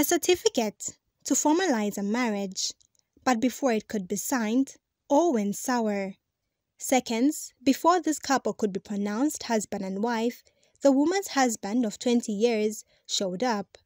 a certificate to formalize a marriage, but before it could be signed, all went sour. Seconds before this couple could be pronounced husband and wife, the woman's husband of 20 years showed up.